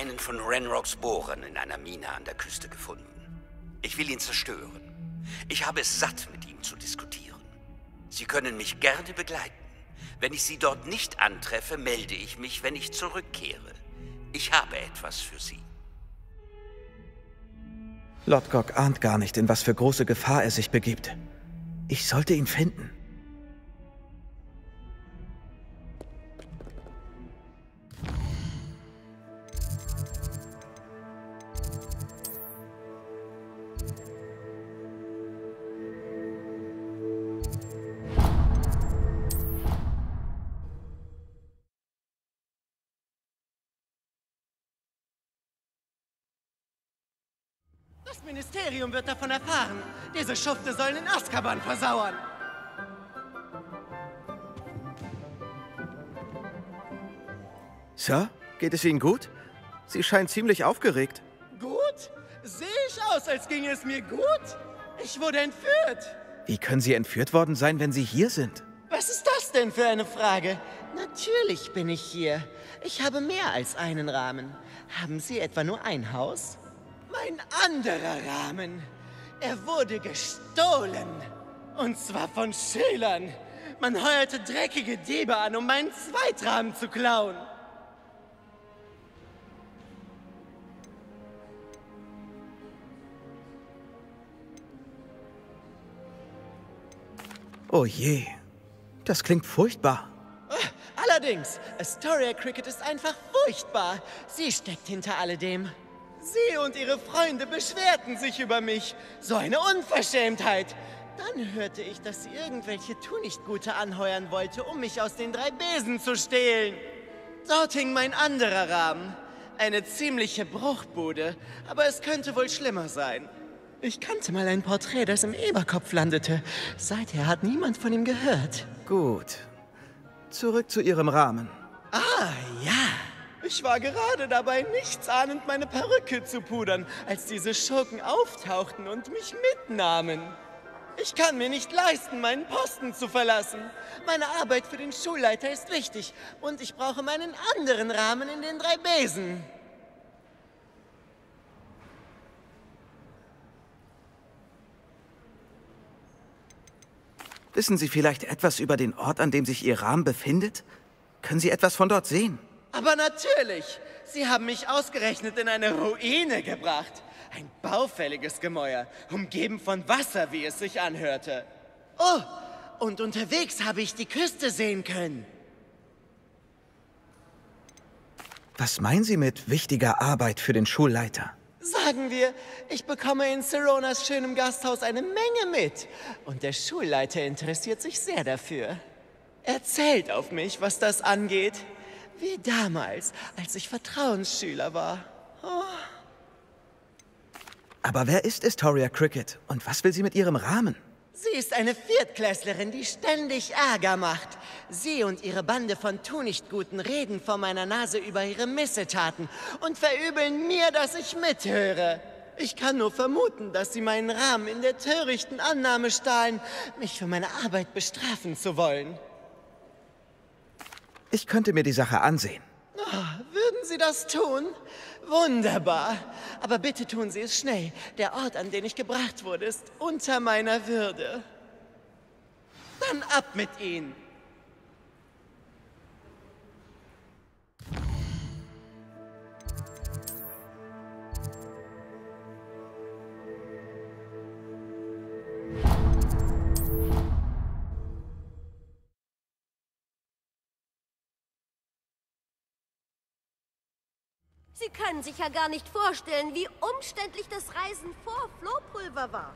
einen von Renrocks Bohrern in einer Mine an der Küste gefunden. Ich will ihn zerstören. Ich habe es satt, mit ihm zu diskutieren. Sie können mich gerne begleiten. Wenn ich Sie dort nicht antreffe, melde ich mich, wenn ich zurückkehre. Ich habe etwas für Sie. Lord Gog ahnt gar nicht, in was für große Gefahr er sich begibt. Ich sollte ihn finden. Ministerium wird davon erfahren. Diese Schufte sollen in Azkaban versauern. Sir, geht es Ihnen gut? Sie scheinen ziemlich aufgeregt. Gut? Sehe ich aus, als ginge es mir gut? Ich wurde entführt. Wie können Sie entführt worden sein, wenn Sie hier sind? Was ist das denn für eine Frage? Natürlich bin ich hier. Ich habe mehr als einen Rahmen. Haben Sie etwa nur ein Haus? Mein anderer Rahmen. Er wurde gestohlen. Und zwar von Schülern. Man heuerte dreckige Diebe an, um meinen Zweitrahmen zu klauen. Oh je, das klingt furchtbar. Allerdings, Astoria Cricket ist einfach furchtbar. Sie steckt hinter alledem. Sie und ihre Freunde beschwerten sich über mich. So eine Unverschämtheit. Dann hörte ich, dass sie irgendwelche Tunichtgute anheuern wollte, um mich aus den drei Besen zu stehlen. Dort hing mein anderer Rahmen. Eine ziemliche Bruchbude, aber es könnte wohl schlimmer sein. Ich kannte mal ein Porträt, das im Eberkopf landete. Seither hat niemand von ihm gehört. Gut. Zurück zu Ihrem Rahmen. Ah. Ich war gerade dabei, nichtsahnend meine Perücke zu pudern, als diese Schurken auftauchten und mich mitnahmen. Ich kann mir nicht leisten, meinen Posten zu verlassen. Meine Arbeit für den Schulleiter ist wichtig und ich brauche meinen anderen Rahmen in den drei Besen. Wissen Sie vielleicht etwas über den Ort, an dem sich Ihr Rahmen befindet? Können Sie etwas von dort sehen? Aber natürlich, Sie haben mich ausgerechnet in eine Ruine gebracht. Ein baufälliges Gemäuer, umgeben von Wasser, wie es sich anhörte. Oh, und unterwegs habe ich die Küste sehen können. Was meinen Sie mit wichtiger Arbeit für den Schulleiter? Sagen wir, ich bekomme in Seronas schönem Gasthaus eine Menge mit. Und der Schulleiter interessiert sich sehr dafür. Er zählt auf mich, was das angeht. Wie damals, als ich Vertrauensschüler war. Oh. Aber wer ist Astoria Cricket und was will sie mit ihrem Rahmen? Sie ist eine Viertklässlerin, die ständig Ärger macht. Sie und ihre Bande von Tunichtguten reden vor meiner Nase über ihre Missetaten und verübeln mir, dass ich mithöre. Ich kann nur vermuten, dass sie meinen Rahmen in der törichten Annahme stahlen, mich für meine Arbeit bestrafen zu wollen. Ich könnte mir die Sache ansehen. Oh, würden Sie das tun? Wunderbar. Aber bitte tun Sie es schnell. Der Ort, an den ich gebracht wurde, ist unter meiner Würde. Dann ab mit Ihnen. Sie können sich ja gar nicht vorstellen, wie umständlich das Reisen vor Flohpulver war.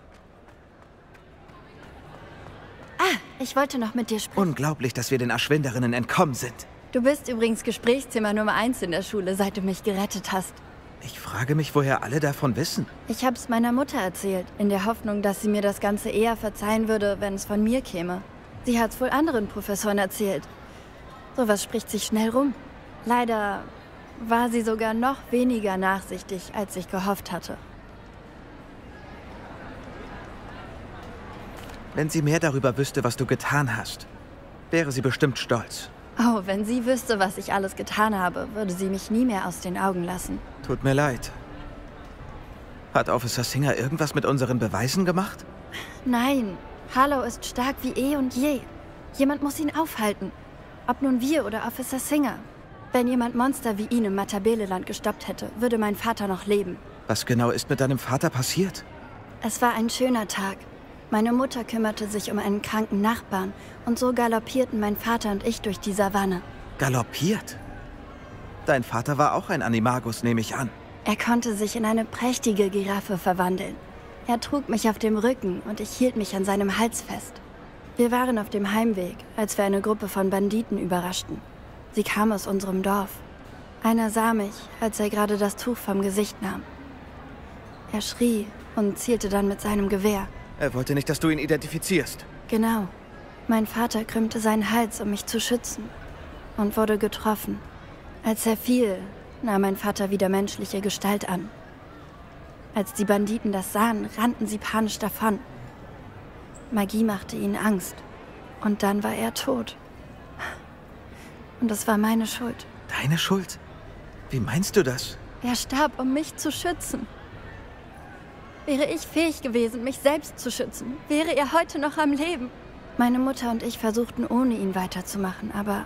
Ah, ich wollte noch mit dir sprechen. Unglaublich, dass wir den Erschwinderinnen entkommen sind. Du bist übrigens Gesprächsthema Nummer eins in der Schule, seit du mich gerettet hast. Ich frage mich, woher alle davon wissen. Ich hab's meiner Mutter erzählt, in der Hoffnung, dass sie mir das Ganze eher verzeihen würde, wenn es von mir käme. Sie hat's wohl anderen Professoren erzählt. Sowas spricht sich schnell rum. Leider war sie sogar noch weniger nachsichtig, als ich gehofft hatte. Wenn sie mehr darüber wüsste, was du getan hast, wäre sie bestimmt stolz. Oh, wenn sie wüsste, was ich alles getan habe, würde sie mich nie mehr aus den Augen lassen. Tut mir leid. Hat Officer Singer irgendwas mit unseren Beweisen gemacht? Nein, Harlow ist stark wie eh und je. Jemand muss ihn aufhalten. Ob nun wir oder Officer Singer. Wenn jemand Monster wie ihn im Matabeleland gestoppt hätte, würde mein Vater noch leben. Was genau ist mit deinem Vater passiert? Es war ein schöner Tag. Meine Mutter kümmerte sich um einen kranken Nachbarn und so galoppierten mein Vater und ich durch die Savanne. Galoppiert? Dein Vater war auch ein Animagus, nehme ich an. Er konnte sich in eine prächtige Giraffe verwandeln. Er trug mich auf dem Rücken und ich hielt mich an seinem Hals fest. Wir waren auf dem Heimweg, als wir eine Gruppe von Banditen überraschten. Sie kam aus unserem Dorf. Einer sah mich, als er gerade das Tuch vom Gesicht nahm. Er schrie und zielte dann mit seinem Gewehr. Er wollte nicht, dass du ihn identifizierst. Genau. Mein Vater krümmte seinen Hals, um mich zu schützen, und wurde getroffen. Als er fiel, nahm mein Vater wieder menschliche Gestalt an. Als die Banditen das sahen, rannten sie panisch davon. Magie machte ihnen Angst. Und dann war er tot. Und es war meine Schuld. Deine Schuld? Wie meinst du das? Er starb, um mich zu schützen. Wäre ich fähig gewesen, mich selbst zu schützen, wäre er heute noch am Leben. Meine Mutter und ich versuchten ohne ihn weiterzumachen, aber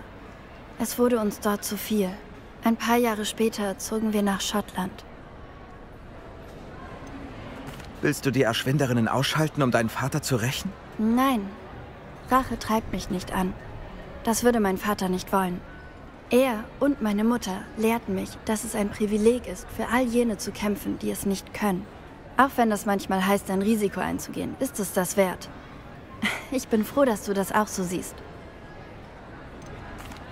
es wurde uns dort zu viel. Ein paar Jahre später zogen wir nach Schottland. Willst du die Erschwinderinnen ausschalten, um deinen Vater zu rächen? Nein, Rache treibt mich nicht an. Das würde mein Vater nicht wollen. Er und meine Mutter lehrten mich, dass es ein Privileg ist, für all jene zu kämpfen, die es nicht können. Auch wenn das manchmal heißt, ein Risiko einzugehen, ist es das wert. Ich bin froh, dass du das auch so siehst.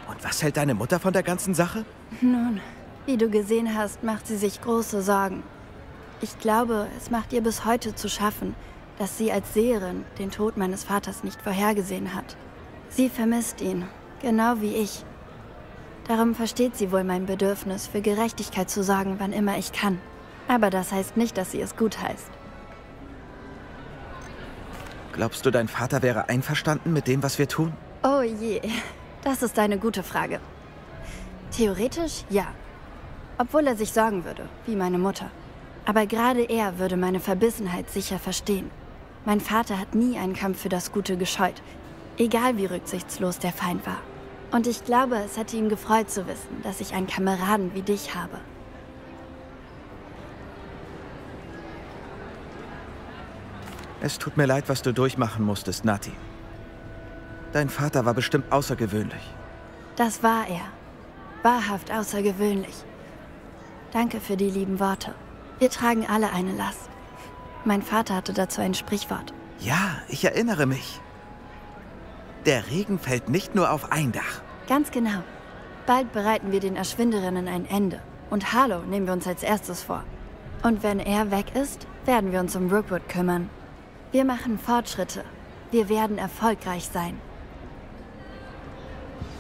Und was hält deine Mutter von der ganzen Sache? Nun, wie du gesehen hast, macht sie sich große Sorgen. Ich glaube, es macht ihr bis heute zu schaffen, dass sie als Seherin den Tod meines Vaters nicht vorhergesehen hat. Sie vermisst ihn, genau wie ich. Darum versteht sie wohl mein Bedürfnis, für Gerechtigkeit zu sorgen, wann immer ich kann. Aber das heißt nicht, dass sie es gut heißt. Glaubst du, dein Vater wäre einverstanden mit dem, was wir tun? Oh je, das ist eine gute Frage. Theoretisch ja. Obwohl er sich sorgen würde, wie meine Mutter. Aber gerade er würde meine Verbissenheit sicher verstehen. Mein Vater hat nie einen Kampf für das Gute gescheut, egal wie rücksichtslos der Feind war. Und ich glaube, es hätte ihn gefreut zu wissen, dass ich einen Kameraden wie dich habe. Es tut mir leid, was du durchmachen musstest, Nati. Dein Vater war bestimmt außergewöhnlich. Das war er. Wahrhaft außergewöhnlich. Danke für die lieben Worte. Wir tragen alle eine Last. Mein Vater hatte dazu ein Sprichwort. Ja, ich erinnere mich. Der Regen fällt nicht nur auf ein Dach. Ganz genau. Bald bereiten wir den Erschwinderinnen ein Ende. Und Harlow nehmen wir uns als erstes vor. Und wenn er weg ist, werden wir uns um Rookwood kümmern. Wir machen Fortschritte. Wir werden erfolgreich sein.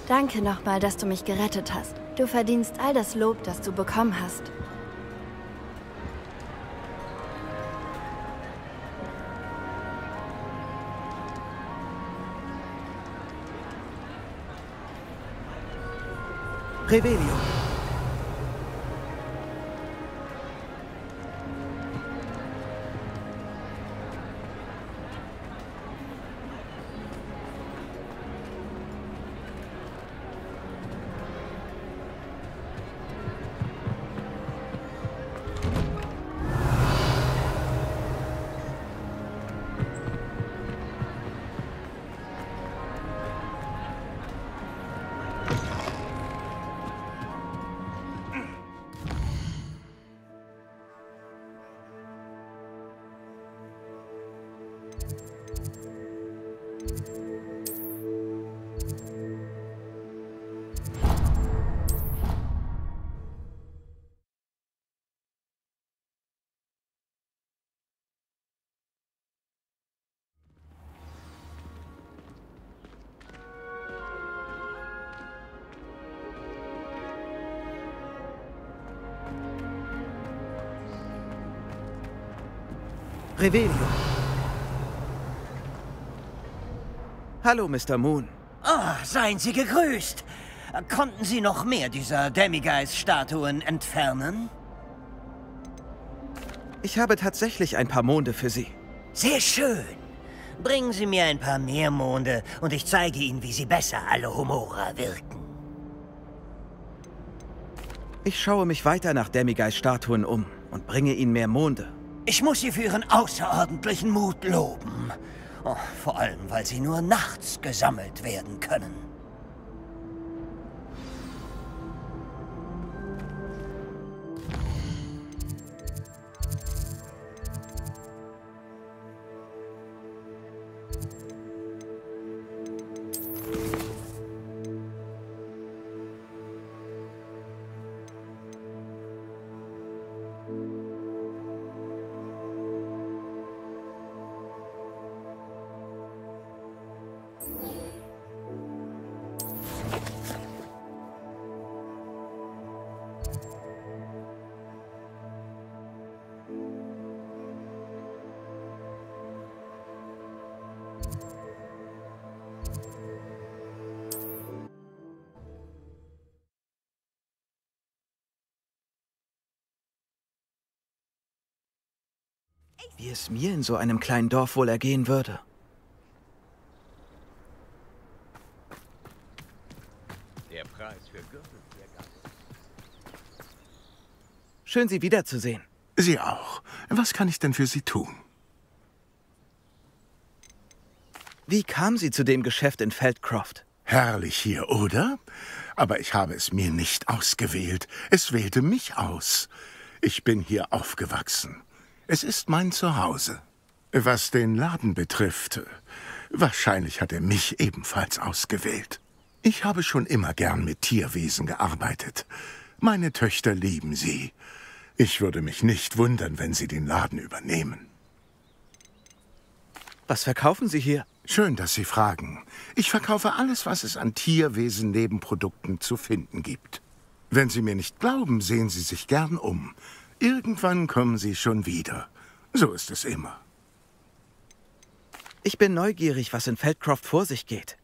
Danke nochmal, dass du mich gerettet hast. Du verdienst all das Lob, das du bekommen hast. Revelio. Revelio. Hallo, Mr. Moon. Oh, seien Sie gegrüßt. Konnten Sie noch mehr dieser Demigeist-Statuen entfernen? Ich habe tatsächlich ein paar Monde für Sie. Sehr schön. Bringen Sie mir ein paar mehr Monde und ich zeige Ihnen, wie Sie besser alle Humora wirken. Ich schaue mich weiter nach Demigeist-Statuen um und bringe Ihnen mehr Monde. Ich muss Sie für Ihren außerordentlichen Mut loben. Oh, vor allem, weil sie nur nachts gesammelt werden können. Wie es mir in so einem kleinen Dorf wohl ergehen würde. Der Preis für Gürtel. Schön, Sie wiederzusehen. Sie auch. Was kann ich denn für Sie tun? Wie kam Sie zu dem Geschäft in Feldcroft? Herrlich hier, oder? Aber ich habe es mir nicht ausgewählt. Es wählte mich aus. Ich bin hier aufgewachsen. Es ist mein Zuhause. Was den Laden betrifft, wahrscheinlich hat er mich ebenfalls ausgewählt. Ich habe schon immer gern mit Tierwesen gearbeitet. Meine Töchter lieben sie. Ich würde mich nicht wundern, wenn sie den Laden übernehmen. Was verkaufen Sie hier? Schön, dass Sie fragen. Ich verkaufe alles, was es an Tierwesen-Nebenprodukten zu finden gibt. Wenn Sie mir nicht glauben, sehen Sie sich gern um. Irgendwann kommen sie schon wieder. So ist es immer. Ich bin neugierig, was in Feldcroft vor sich geht.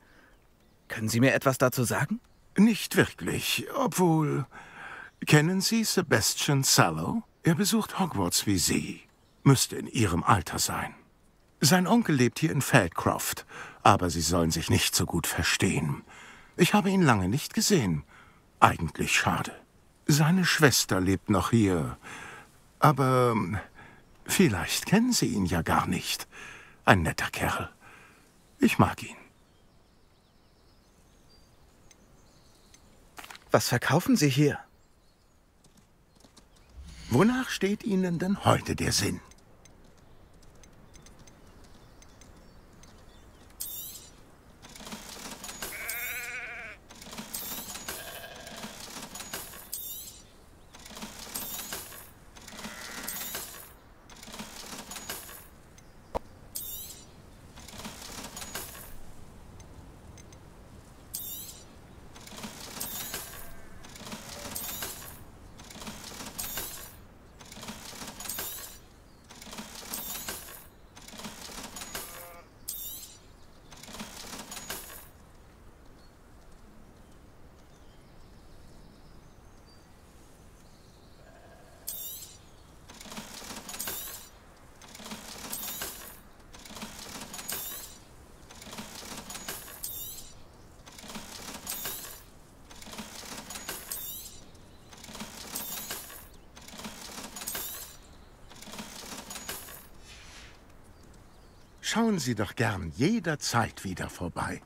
Können Sie mir etwas dazu sagen? Nicht wirklich, obwohl... Kennen Sie Sebastian Sallow? Er besucht Hogwarts wie Sie. Müsste in Ihrem Alter sein. Sein Onkel lebt hier in Feldcroft, aber Sie sollen sich nicht so gut verstehen. Ich habe ihn lange nicht gesehen. Eigentlich schade. Seine Schwester lebt noch hier. Aber ähm, vielleicht kennen Sie ihn ja gar nicht. Ein netter Kerl. Ich mag ihn. Was verkaufen Sie hier? Wonach steht Ihnen denn heute der Sinn? Schauen Sie doch gern jederzeit wieder vorbei.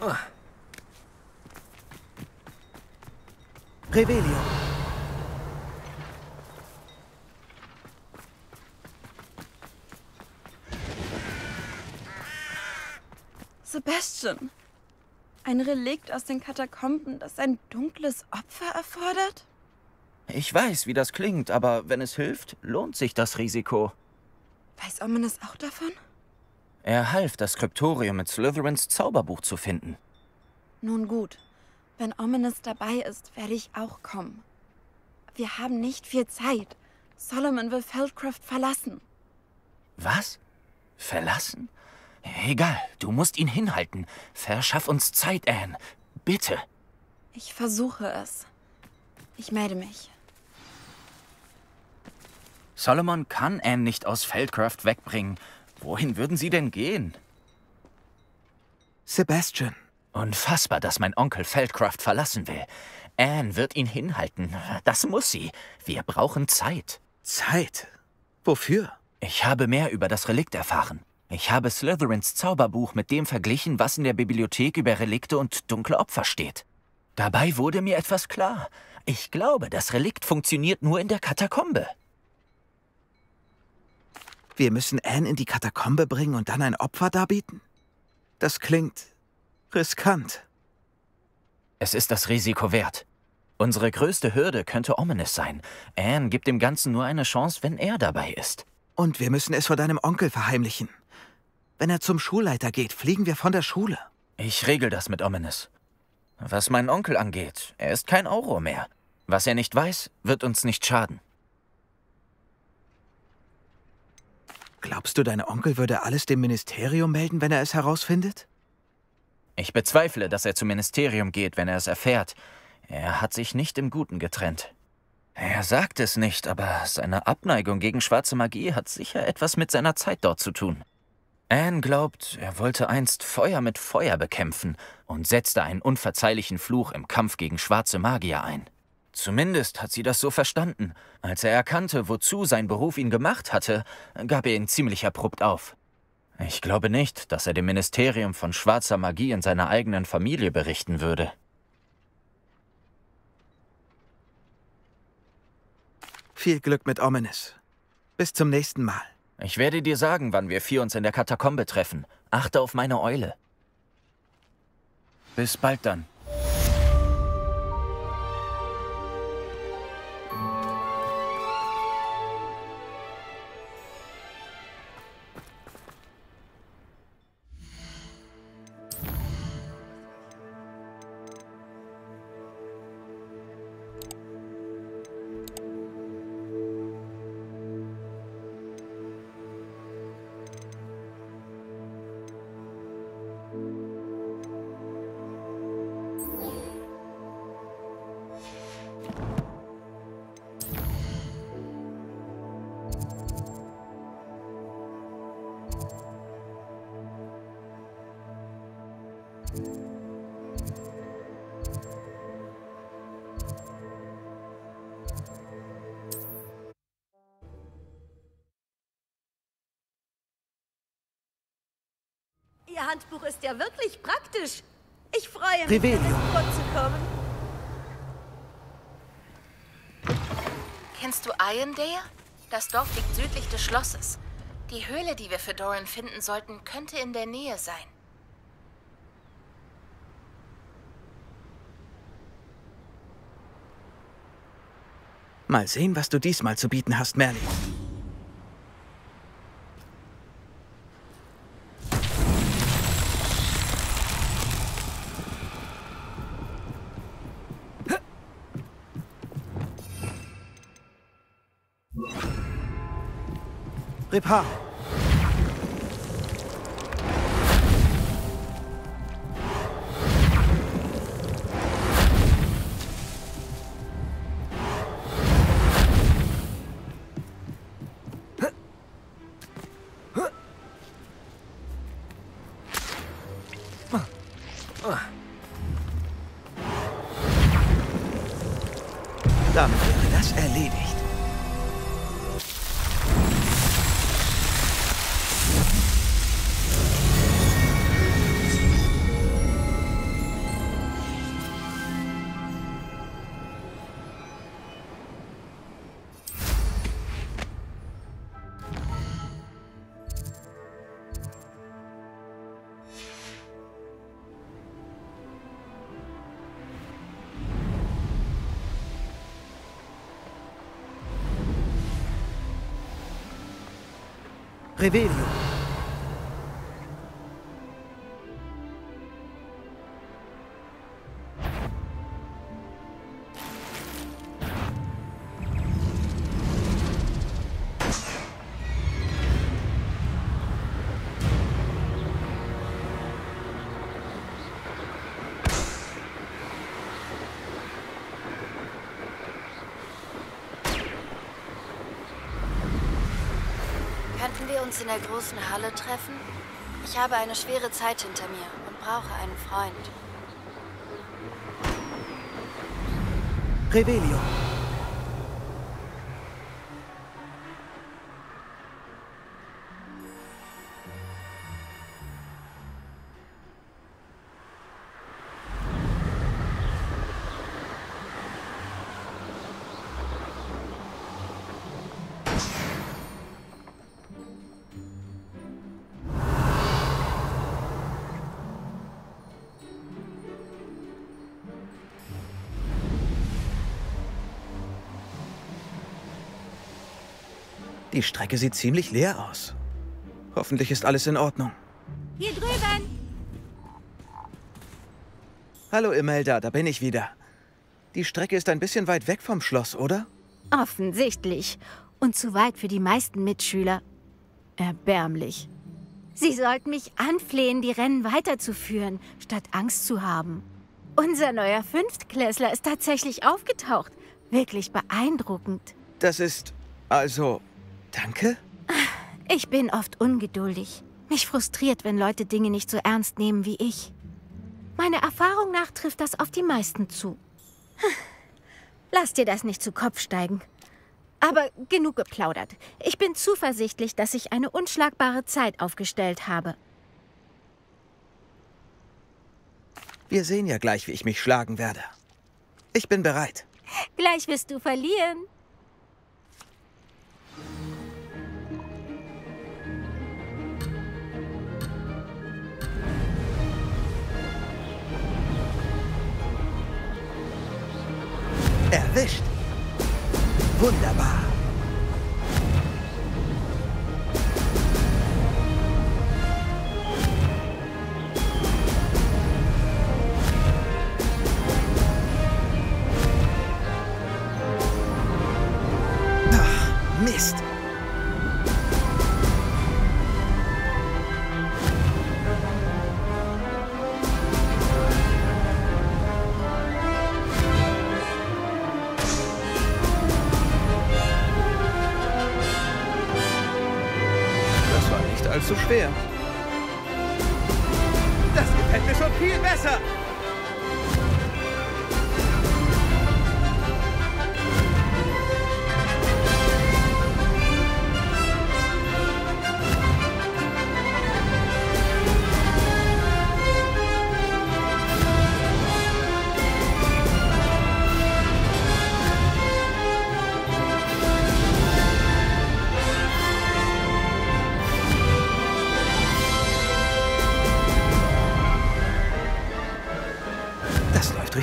Oh. Revelio. Sebastian. Ein Relikt aus den Katakomben, das ein dunkles Opfer erfordert? Ich weiß, wie das klingt, aber wenn es hilft, lohnt sich das Risiko. Weiß Ominous auch davon? Er half, das Skriptorium mit Slytherins Zauberbuch zu finden. Nun gut. Wenn Ominous dabei ist, werde ich auch kommen. Wir haben nicht viel Zeit. Solomon will Feldcroft verlassen. Was? Verlassen? Egal, du musst ihn hinhalten. Verschaff uns Zeit, Anne. Bitte. Ich versuche es. Ich melde mich. Solomon kann Anne nicht aus Feldcroft wegbringen. Wohin würden sie denn gehen? Sebastian. Unfassbar, dass mein Onkel Feldcroft verlassen will. Anne wird ihn hinhalten. Das muss sie. Wir brauchen Zeit. Zeit? Wofür? Ich habe mehr über das Relikt erfahren. Ich habe Slytherins Zauberbuch mit dem verglichen, was in der Bibliothek über Relikte und dunkle Opfer steht. Dabei wurde mir etwas klar. Ich glaube, das Relikt funktioniert nur in der Katakombe. Wir müssen Anne in die Katakombe bringen und dann ein Opfer darbieten? Das klingt riskant. Es ist das Risiko wert. Unsere größte Hürde könnte Ominous sein. Anne gibt dem Ganzen nur eine Chance, wenn er dabei ist. Und wir müssen es vor deinem Onkel verheimlichen. Wenn er zum Schulleiter geht, fliegen wir von der Schule. Ich regel das mit Ominous. Was meinen Onkel angeht, er ist kein Auro mehr. Was er nicht weiß, wird uns nicht schaden. Glaubst du, dein Onkel würde alles dem Ministerium melden, wenn er es herausfindet? Ich bezweifle, dass er zum Ministerium geht, wenn er es erfährt. Er hat sich nicht im Guten getrennt. Er sagt es nicht, aber seine Abneigung gegen schwarze Magie hat sicher etwas mit seiner Zeit dort zu tun. Anne glaubt, er wollte einst Feuer mit Feuer bekämpfen und setzte einen unverzeihlichen Fluch im Kampf gegen schwarze Magier ein. Zumindest hat sie das so verstanden. Als er erkannte, wozu sein Beruf ihn gemacht hatte, gab er ihn ziemlich abrupt auf. Ich glaube nicht, dass er dem Ministerium von schwarzer Magie in seiner eigenen Familie berichten würde. Viel Glück mit Ominous. Bis zum nächsten Mal. Ich werde dir sagen, wann wir vier uns in der Katakombe treffen. Achte auf meine Eule. Bis bald dann. Ihr Handbuch ist ja wirklich praktisch. Ich freue mich, Revelio. vorzukommen. Kennst du Irondale? Das Dorf liegt südlich des Schlosses. Die Höhle, die wir für Doran finden sollten, könnte in der Nähe sein. Mal sehen, was du diesmal zu bieten hast, Merlin. Repar. reverio. Revelio. uns in der großen Halle treffen? Ich habe eine schwere Zeit hinter mir und brauche einen Freund. Revelio. Die Strecke sieht ziemlich leer aus. Hoffentlich ist alles in Ordnung. Hier drüben! Hallo Imelda, da bin ich wieder. Die Strecke ist ein bisschen weit weg vom Schloss, oder? Offensichtlich. Und zu weit für die meisten Mitschüler. Erbärmlich. Sie sollten mich anflehen, die Rennen weiterzuführen, statt Angst zu haben. Unser neuer Fünftklässler ist tatsächlich aufgetaucht. Wirklich beeindruckend. Das ist also Danke? Ich bin oft ungeduldig. Mich frustriert, wenn Leute Dinge nicht so ernst nehmen wie ich. Meiner Erfahrung nach trifft das auf die meisten zu. Lass dir das nicht zu Kopf steigen. Aber genug geplaudert. Ich bin zuversichtlich, dass ich eine unschlagbare Zeit aufgestellt habe. Wir sehen ja gleich, wie ich mich schlagen werde. Ich bin bereit. Gleich wirst du verlieren. Erwischt. Wunderbar. Ach, Mist.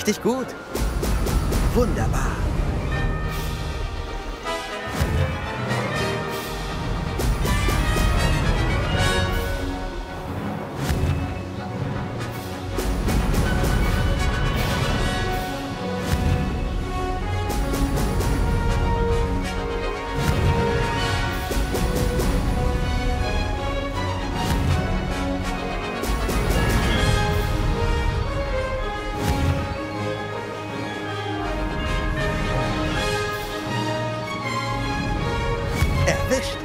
Richtig gut. Wunderbar. Erwischt.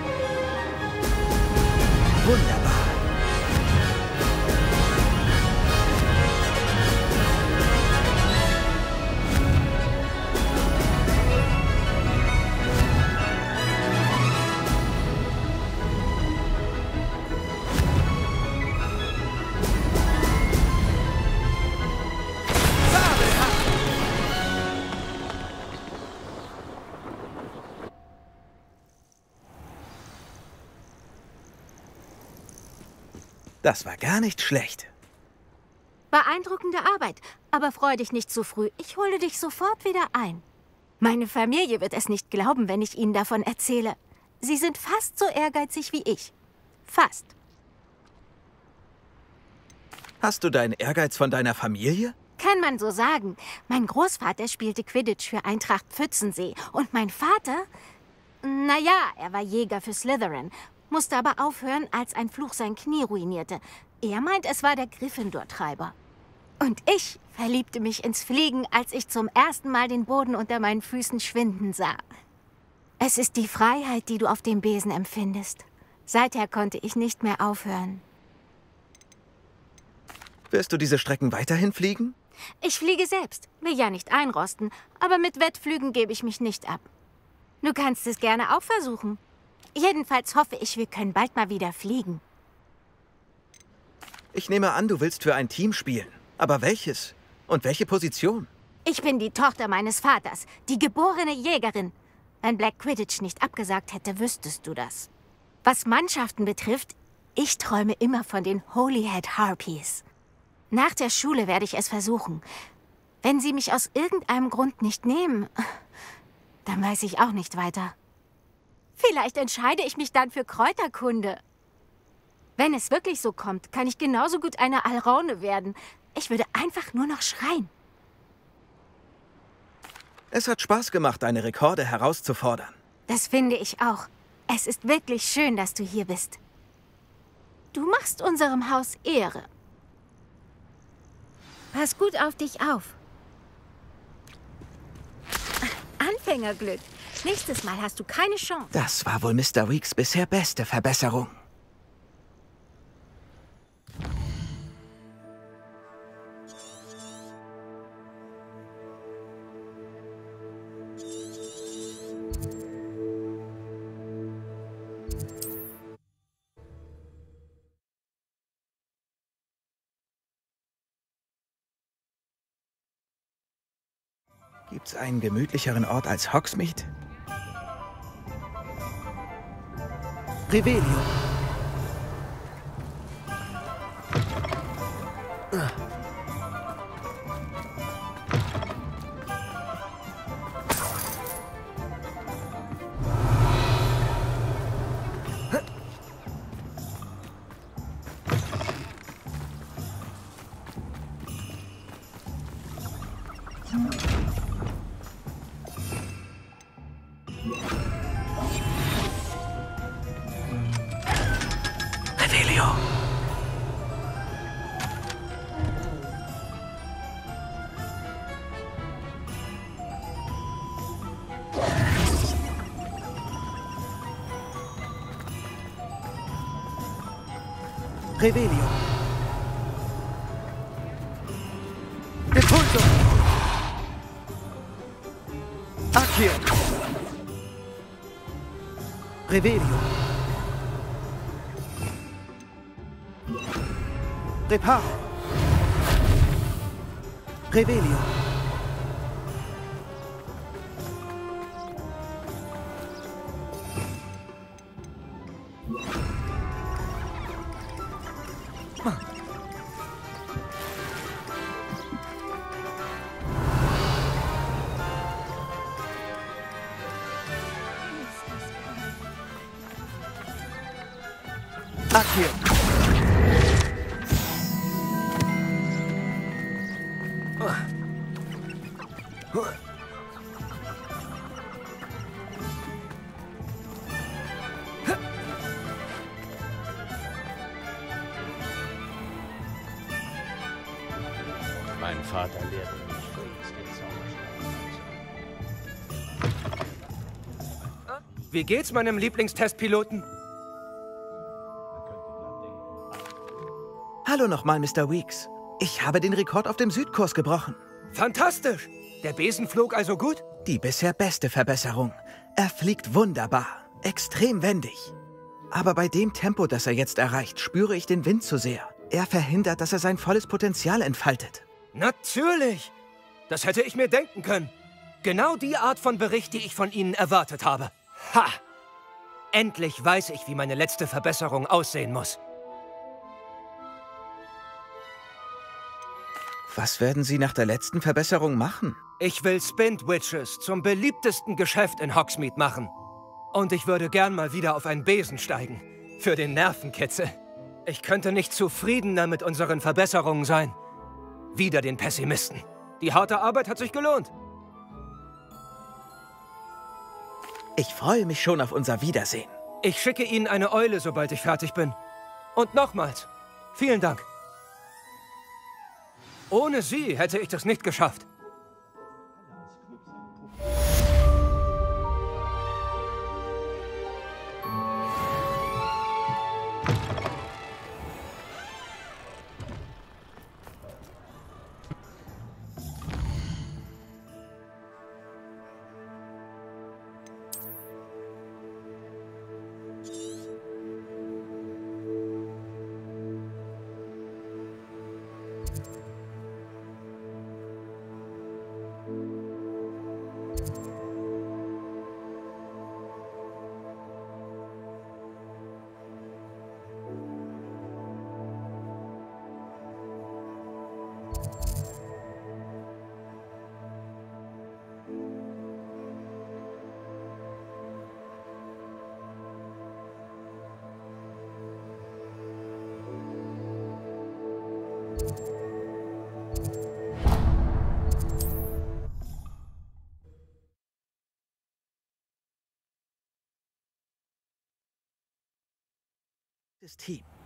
Das war gar nicht schlecht. Beeindruckende Arbeit. Aber freu dich nicht zu früh. Ich hole dich sofort wieder ein. Meine Familie wird es nicht glauben, wenn ich ihnen davon erzähle. Sie sind fast so ehrgeizig wie ich. Fast. Hast du deinen Ehrgeiz von deiner Familie? Kann man so sagen. Mein Großvater spielte Quidditch für Eintracht Pfützensee. Und mein Vater, naja, er war Jäger für Slytherin, musste aber aufhören, als ein Fluch sein Knie ruinierte. Er meint, es war der Gryffindor-Treiber. Und ich verliebte mich ins Fliegen, als ich zum ersten Mal den Boden unter meinen Füßen schwinden sah. Es ist die Freiheit, die du auf dem Besen empfindest. Seither konnte ich nicht mehr aufhören. Wirst du diese Strecken weiterhin fliegen? Ich fliege selbst, will ja nicht einrosten, aber mit Wettflügen gebe ich mich nicht ab. Du kannst es gerne auch versuchen. Jedenfalls hoffe ich, wir können bald mal wieder fliegen. Ich nehme an, du willst für ein Team spielen. Aber welches? Und welche Position? Ich bin die Tochter meines Vaters, die geborene Jägerin. Wenn Black Quidditch nicht abgesagt hätte, wüsstest du das. Was Mannschaften betrifft, ich träume immer von den Holyhead Harpies. Nach der Schule werde ich es versuchen. Wenn sie mich aus irgendeinem Grund nicht nehmen, dann weiß ich auch nicht weiter. Vielleicht entscheide ich mich dann für Kräuterkunde. Wenn es wirklich so kommt, kann ich genauso gut eine Alraune werden. Ich würde einfach nur noch schreien. Es hat Spaß gemacht, deine Rekorde herauszufordern. Das finde ich auch. Es ist wirklich schön, dass du hier bist. Du machst unserem Haus Ehre. Pass gut auf dich auf. Anfängerglück. Nächstes Mal hast du keine Chance. Das war wohl Mr. Weeks bisher beste Verbesserung. Gibt's einen gemütlicheren Ort als Hogsmeade? Revelio. Revelio. Depulso. Accio. Revelio. Reparo. Revelio. Wie geht's meinem Lieblingstestpiloten? Hallo nochmal, Mr. Weeks. Ich habe den Rekord auf dem Südkurs gebrochen. Fantastisch! Der Besen flog also gut? Die bisher beste Verbesserung. Er fliegt wunderbar. Extrem wendig. Aber bei dem Tempo, das er jetzt erreicht, spüre ich den Wind zu sehr. Er verhindert, dass er sein volles Potenzial entfaltet. Natürlich! Das hätte ich mir denken können. Genau die Art von Bericht, die ich von Ihnen erwartet habe. Ha! Endlich weiß ich, wie meine letzte Verbesserung aussehen muss. Was werden Sie nach der letzten Verbesserung machen? Ich will Spint Witches zum beliebtesten Geschäft in Hogsmeade machen. Und ich würde gern mal wieder auf einen Besen steigen. Für den Nervenkitzel. Ich könnte nicht zufriedener mit unseren Verbesserungen sein. Wieder den Pessimisten. Die harte Arbeit hat sich gelohnt. Ich freue mich schon auf unser Wiedersehen. Ich schicke Ihnen eine Eule, sobald ich fertig bin. Und nochmals, vielen Dank. Ohne Sie hätte ich das nicht geschafft. Das Team.